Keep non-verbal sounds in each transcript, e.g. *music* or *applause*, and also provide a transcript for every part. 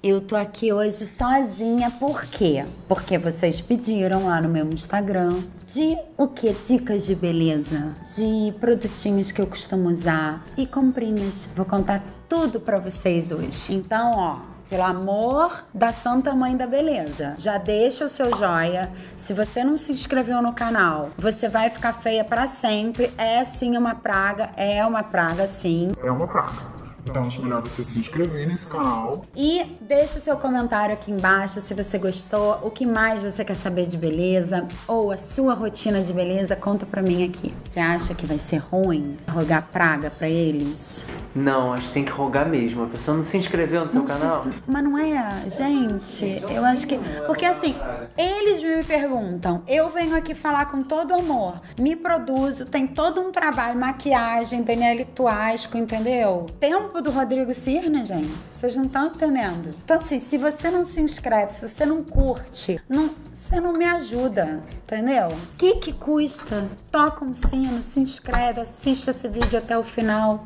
Eu tô aqui hoje sozinha, por quê? Porque vocês pediram lá no meu Instagram de o que? Dicas de beleza, de produtinhos que eu costumo usar e comprinhas. Vou contar tudo pra vocês hoje. Então, ó, pelo amor da Santa Mãe da Beleza, já deixa o seu joia. Se você não se inscreveu no canal, você vai ficar feia pra sempre. É sim uma praga, é uma praga sim. É uma praga. Então acho melhor você se inscrever nesse canal. E deixa o seu comentário aqui embaixo se você gostou, o que mais você quer saber de beleza ou a sua rotina de beleza, conta pra mim aqui. Você acha que vai ser ruim rogar praga pra eles? Não, acho que tem que rogar mesmo. A pessoa não se inscreveu no seu Não se canal? inscre- Mas não é, gente. Eu acho que. Porque assim, eles me perguntam, eu venho aqui falar com todo amor, me produzo, tem todo um trabalho, maquiagem, Daniele Tuasco, entendeu? Tempo do Rodrigo Cirne, gente. Vocês não estão entendendo. Então, assim, se você não se inscreve, se você não curte, não, você não me ajuda, entendeu? O que que custa? Toca um sino, se inscreve, assiste esse vídeo até o final.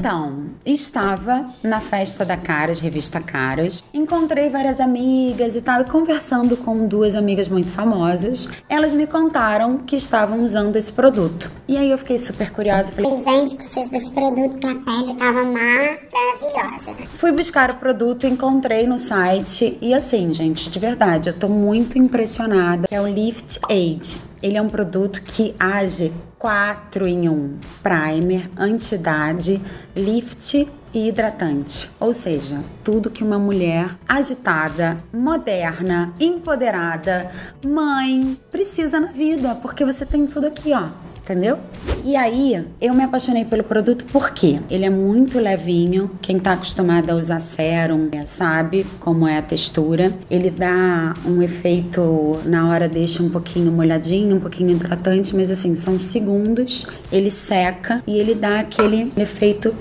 Então, estava na festa da Caras, revista Caras, encontrei várias amigas e tal, e conversando com duas amigas muito famosas, elas me contaram que estavam usando esse produto. E aí eu fiquei super curiosa, falei, Gente, preciso desse produto que a pele tava maravilhosa. Fui buscar o produto, encontrei no site e assim, gente, de verdade, eu tô muito impressionada. É o Lift Aid. Ele é um produto que age 4 em 1. Primer, anti-idade, lift e hidratante. Ou seja, tudo que uma mulher agitada, moderna, empoderada, mãe precisa na vida, porque você tem tudo aqui, ó. Entendeu? E aí, eu me apaixonei pelo produto porque ele é muito levinho. Quem tá acostumado a usar sérum sabe como é a textura. Ele dá um efeito na hora, deixa um pouquinho molhadinho, um pouquinho hidratante, mas assim, são segundos. Ele seca e ele dá aquele efeito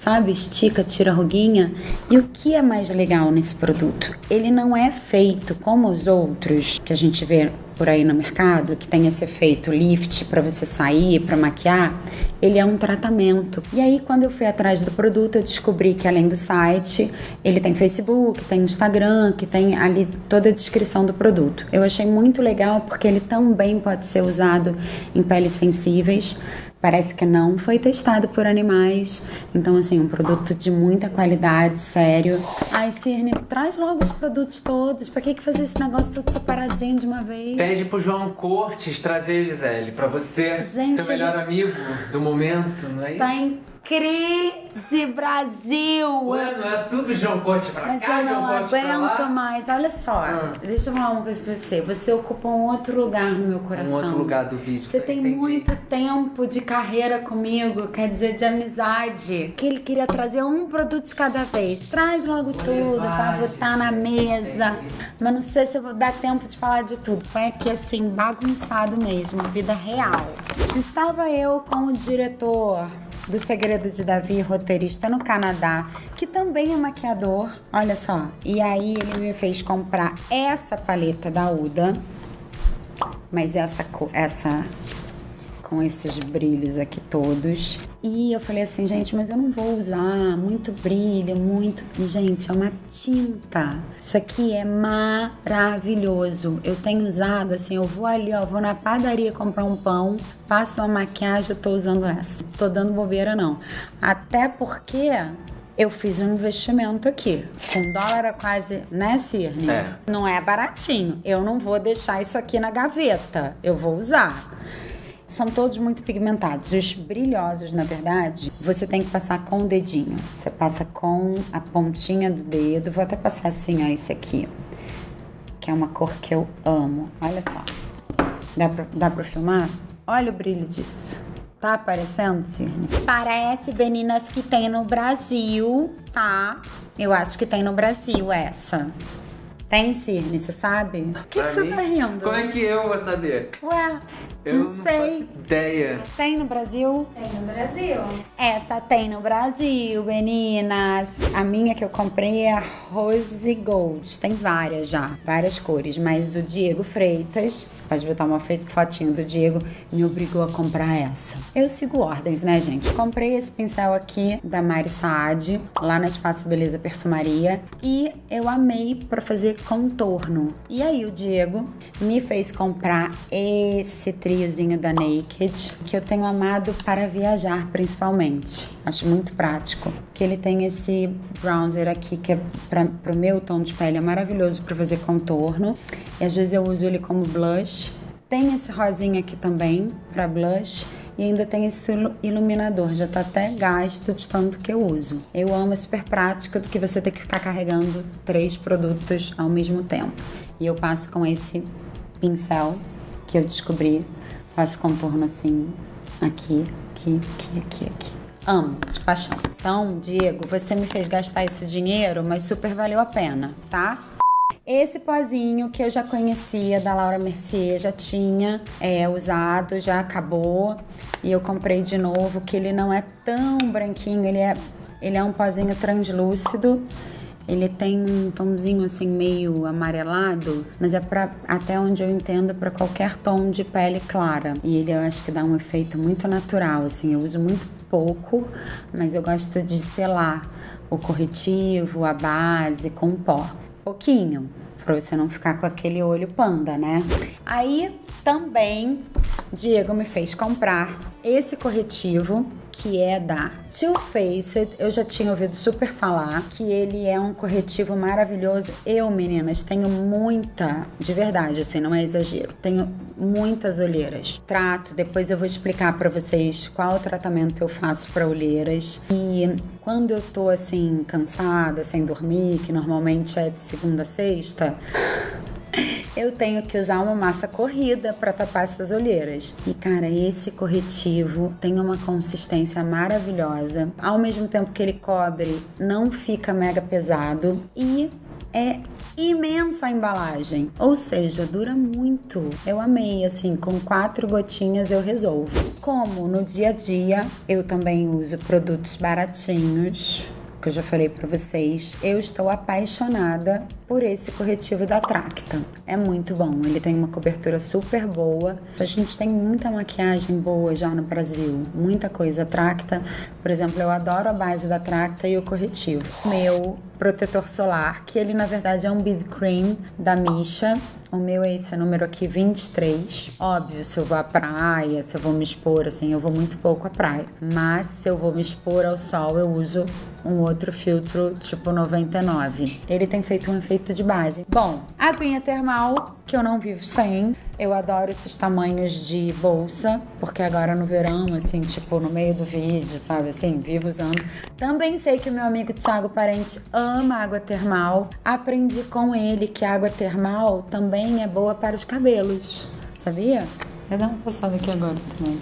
sabe? Estica, tira a ruguinha. E o que é mais legal nesse produto? Ele não é feito como os outros que a gente vê por aí no mercado, que tem esse efeito lift para você sair, para maquiar. Ele é um tratamento. E aí, quando eu fui atrás do produto, eu descobri que além do site, ele tem Facebook, tem Instagram, que tem ali toda a descrição do produto. Eu achei muito legal porque ele também pode ser usado em peles sensíveis. Parece que não foi testado por animais. Então, assim, um produto de muita qualidade, sério. Ai, Cirne, traz logo os produtos todos. Pra que, que fazer esse negócio tudo separadinho de uma vez? Pede pro João Cortes trazer, Gisele, pra você, Gente, seu melhor ele- amigo do momento, não é isso? Tá em crise, Brasil! Ué, não é tudo João Cortes pra Mas cá, eu João não aguento mais. Olha só, Ah. deixa eu falar uma coisa pra você. Você ocupa um outro lugar no meu coração. Um outro lugar do vídeo. Você tem entendi. muito tempo de carreira comigo, quer dizer, de amizade. Que ele queria trazer um produto de cada vez. Traz logo tudo pra botar na mesa. Mas não sei se eu vou dar tempo de falar de tudo. Põe aqui assim, bagunçado mesmo, vida real. Estava eu com o diretor do Segredo de Davi, roteirista no Canadá, que também é maquiador. Olha só. E aí ele me fez comprar essa paleta da Uda. Mas essa, essa com esses brilhos aqui todos. E eu falei assim, gente, mas eu não vou usar muito brilho, muito. Gente, é uma tinta. Isso aqui é maravilhoso. Eu tenho usado assim, eu vou ali, ó, vou na padaria comprar um pão, passo uma maquiagem, eu tô usando essa. Tô dando bobeira, não. Até porque. Eu fiz um investimento aqui. Com dólar a quase, né, Cirne? É. Não é baratinho. Eu não vou deixar isso aqui na gaveta. Eu vou usar. São todos muito pigmentados. Os brilhosos, na verdade, você tem que passar com o dedinho. Você passa com a pontinha do dedo. Vou até passar assim, ó, esse aqui. Que é uma cor que eu amo. Olha só. Dá pra, dá pra filmar? Olha o brilho disso. Tá aparecendo, Cirne? Parece, meninas, que tem no Brasil, tá? Eu acho que tem no Brasil essa. Tem, Cirne, você sabe? O que, que você mim? tá rindo? Como é que eu vou saber? Ué, Eu Não sei. faço ideia. Tem no Brasil? Tem no Brasil. Essa tem no Brasil, meninas. A minha que eu comprei é a Rose Gold. Tem várias já, várias cores. Mas o Diego Freitas, pode botar uma fotinho do Diego, me obrigou a comprar essa. Eu sigo ordens, né, gente? Comprei esse pincel aqui da Mari Saad, lá na Espaço Beleza Perfumaria. E eu amei pra fazer contorno. E aí o Diego me fez comprar esse triozinho da Naked, que eu tenho amado para viajar principalmente. Acho muito prático. Que ele tem esse bronzer aqui que é para pro meu tom de pele é maravilhoso para fazer contorno. E às vezes eu uso ele como blush. Tem esse rosinha aqui também para blush. E ainda tem esse ilu- iluminador, já tá até gasto de tanto que eu uso. Eu amo, é super prático do que você ter que ficar carregando três produtos ao mesmo tempo. E eu passo com esse pincel que eu descobri, faço contorno assim, aqui, aqui, aqui, aqui, aqui. Amo, de paixão. Então, Diego, você me fez gastar esse dinheiro, mas super valeu a pena, tá? Esse pozinho que eu já conhecia da Laura Mercier, já tinha é, usado, já acabou. E eu comprei de novo, que ele não é tão branquinho, ele é, ele é um pozinho translúcido. Ele tem um tomzinho assim meio amarelado, mas é para até onde eu entendo para qualquer tom de pele clara. E ele eu acho que dá um efeito muito natural, assim. Eu uso muito pouco, mas eu gosto de selar o corretivo, a base com pó. Pouquinho, para você não ficar com aquele olho panda, né? Aí também Diego me fez comprar esse corretivo que é da Too Faced. Eu já tinha ouvido super falar que ele é um corretivo maravilhoso. Eu, meninas, tenho muita, de verdade, assim, não é exagero. Tenho muitas olheiras. Trato, depois eu vou explicar pra vocês qual o tratamento eu faço pra olheiras. E quando eu tô assim cansada, sem dormir, que normalmente é de segunda a sexta, eu tenho que usar uma massa corrida para tapar essas olheiras. E cara, esse corretivo tem uma consistência maravilhosa. Ao mesmo tempo que ele cobre, não fica mega pesado e é imensa a embalagem, ou seja, dura muito. Eu amei, assim, com quatro gotinhas eu resolvo. Como no dia a dia eu também uso produtos baratinhos, que eu já falei pra vocês, eu estou apaixonada por esse corretivo da Tracta. É muito bom, ele tem uma cobertura super boa. A gente tem muita maquiagem boa já no Brasil, muita coisa. Tracta, por exemplo, eu adoro a base da Tracta e o corretivo. Meu protetor solar, que ele na verdade é um BB Cream da Misha. O meu é esse número aqui, 23. Óbvio, se eu vou à praia, se eu vou me expor, assim, eu vou muito pouco à praia. Mas se eu vou me expor ao sol, eu uso um outro filtro tipo 99. Ele tem feito um efeito de base. Bom, aguinha termal, que eu não vivo sem. Eu adoro esses tamanhos de bolsa, porque agora no verão, assim, tipo, no meio do vídeo, sabe, assim, vivo usando. Também sei que o meu amigo Thiago Parente ama água termal. Aprendi com ele que água termal também é boa para os cabelos, sabia? Vou dar uma passada aqui agora também.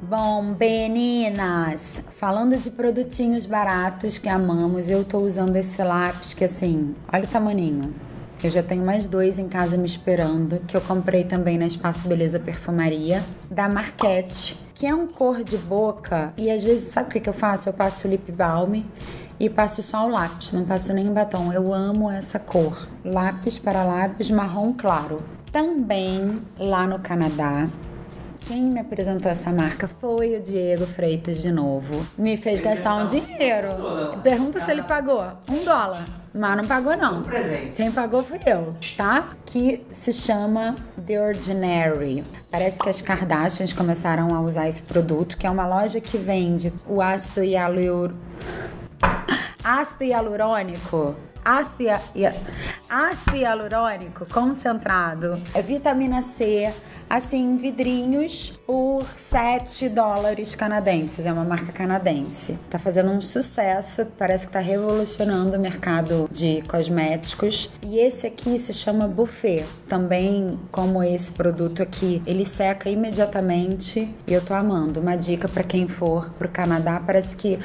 Bom, meninas, falando de produtinhos baratos que amamos, eu tô usando esse lápis que assim, olha o tamaninho. Eu já tenho mais dois em casa me esperando, que eu comprei também na Espaço Beleza Perfumaria, da Marquette, que é um cor de boca. E às vezes, sabe o que, que eu faço? Eu passo lip balm e passo só o lápis, não passo nem batom. Eu amo essa cor. Lápis para lápis marrom claro. Também lá no Canadá, quem me apresentou essa marca foi o Diego Freitas de novo. Me fez gastar um dinheiro. Pergunta se ele pagou. Um dólar. Mas não pagou, não. presente. Quem pagou fui eu, tá? Que se chama The Ordinary. Parece que as Kardashians começaram a usar esse produto, que é uma loja que vende o ácido hialur... ácido hialurônico. Ácido, hia- ácido hialurônico concentrado. É vitamina C, assim, vidrinhos por 7 dólares canadenses. É uma marca canadense. Tá fazendo um sucesso, parece que tá revolucionando o mercado de cosméticos. E esse aqui se chama Buffet. Também, como esse produto aqui, ele seca imediatamente e eu tô amando. Uma dica para quem for pro Canadá, parece que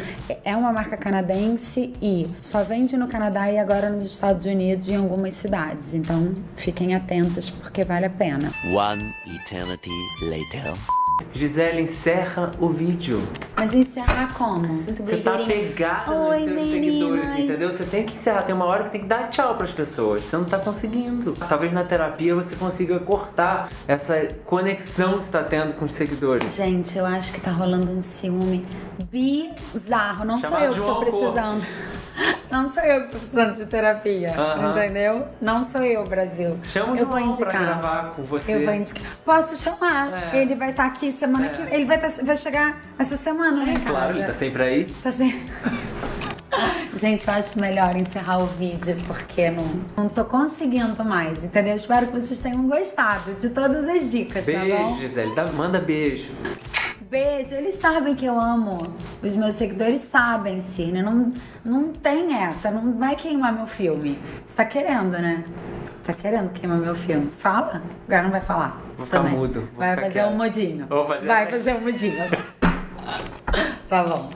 é uma marca canadense e só vende no Canadá e agora nos Estados Unidos em algumas cidades. Então, fiquem atentas porque vale a pena. One eternity later. Gisele, encerra o vídeo. Mas encerrar como? Muito Você tá pegada Oi, nos seus meninas. seguidores, entendeu? Você tem que encerrar, tem uma hora que tem que dar tchau pras pessoas. Você não tá conseguindo. Talvez na terapia você consiga cortar essa conexão que você tá tendo com os seguidores. Gente, eu acho que tá rolando um ciúme bizarro. Não Chamado sou eu que tô precisando. Não sou eu que tô precisando de terapia, Aham. entendeu? Não sou eu, Brasil. Chama o eu vou João pra indicar. gravar com você. Eu vou indicar. Posso chamar. É. Ele vai estar aqui semana que vem. Ele vai, tá- vai chegar essa semana, né, casa? Claro, ele tá sempre aí. Tá sem... *laughs* Gente, eu acho melhor encerrar o vídeo porque não, não tô conseguindo mais, entendeu? Espero que vocês tenham gostado de todas as dicas, tá bom? Beijo, Gisele. Manda beijo. Beijo, eles sabem que eu amo. Os meus seguidores sabem, Cirne. Não, não tem essa, não vai queimar meu filme. Você tá querendo, né? Tá querendo queimar meu filme? Fala? Agora não vai falar. Vou ficar Também. mudo, vou Vai ficar fazer quieto. um mudinho. Vou fazer Vai fazer um mudinho. *laughs* tá bom.